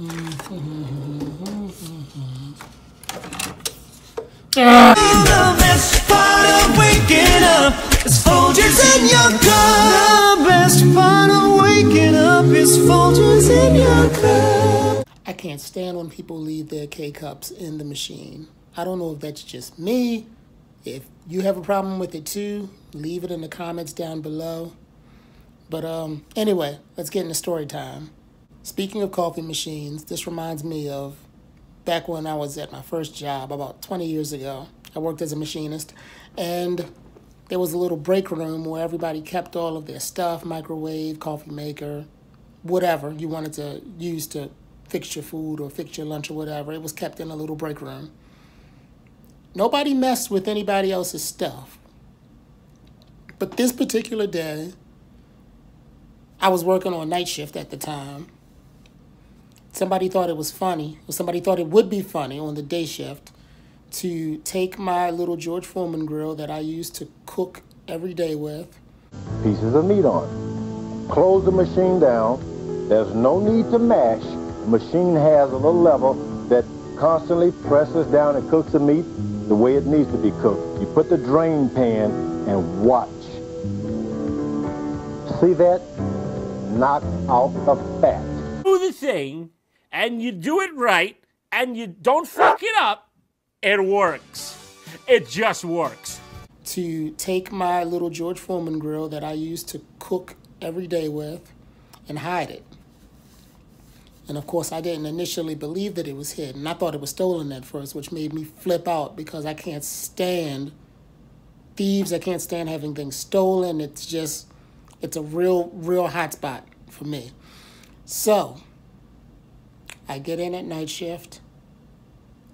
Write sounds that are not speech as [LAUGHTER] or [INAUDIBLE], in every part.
The best part of waking up is Folgers in your cup. The best part of waking up is Folgers in your cup. I can't stand when people leave their K cups in the machine. I don't know if that's just me. If you have a problem with it too, leave it in the comments down below. But um, anyway, let's get into story time. Speaking of coffee machines, this reminds me of back when I was at my first job about 20 years ago. I worked as a machinist, and there was a little break room where everybody kept all of their stuff microwave, coffee maker, whatever you wanted to use to fix your food or fix your lunch or whatever. It was kept in a little break room. Nobody messed with anybody else's stuff. But this particular day, I was working on night shift at the time. Somebody thought it was funny, or somebody thought it would be funny on the day shift to take my little George Foreman grill that I used to cook every day with. Pieces of meat on it. Close the machine down. There's no need to mash. The machine has a little level that constantly presses down and cooks the meat the way it needs to be cooked. You put the drain pan and watch. See that? Knock out the fat. do the thing and you do it right and you don't fuck it up, it works. It just works. To take my little George Foreman grill that I used to cook every day with and hide it. And of course, I didn't initially believe that it was hidden. I thought it was stolen at first, which made me flip out because I can't stand thieves. I can't stand having things stolen. It's just, it's a real, real hot spot for me. So, I get in at night shift.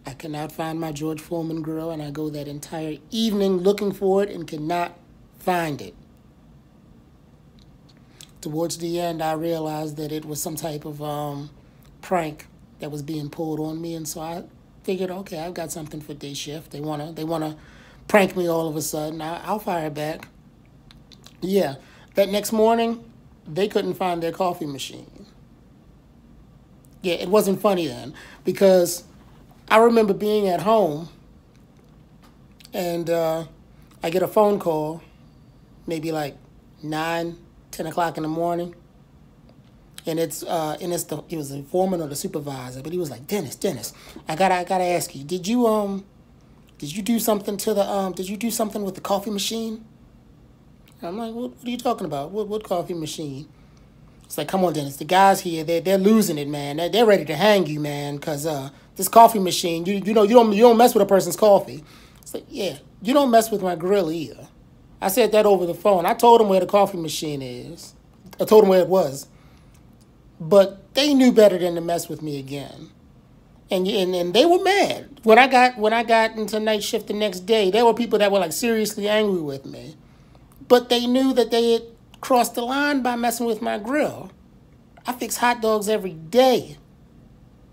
I cannot find my George Foreman grill, and I go that entire evening looking for it and cannot find it. Towards the end, I realized that it was some type of um, prank that was being pulled on me, and so I figured, okay, I've got something for day shift. They wanna, they wanna prank me all of a sudden. I, I'll fire back. Yeah, that next morning, they couldn't find their coffee machine. Yeah, it wasn't funny then because I remember being at home and uh, I get a phone call, maybe like 9, 10 o'clock in the morning. And it's uh, and it's the it was the foreman or the supervisor, but he was like, Dennis, Dennis, I gotta I gotta ask you, did you um did you do something to the um did you do something with the coffee machine? And I'm like, what, what are you talking about? What what coffee machine? It's like, come on, Dennis. The guys here, they're they're losing it, man. They're, they're ready to hang you, man, cause uh this coffee machine, you you know you don't you don't mess with a person's coffee. It's like, yeah, you don't mess with my grill either. I said that over the phone. I told them where the coffee machine is. I told them where it was. But they knew better than to mess with me again. And, and and they were mad. When I got when I got into night shift the next day, there were people that were like seriously angry with me. But they knew that they had crossed the line by messing with my grill. I fix hot dogs every day.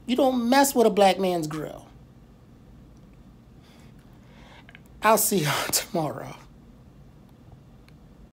You don't mess with a black man's grill. I'll see y'all [LAUGHS] tomorrow.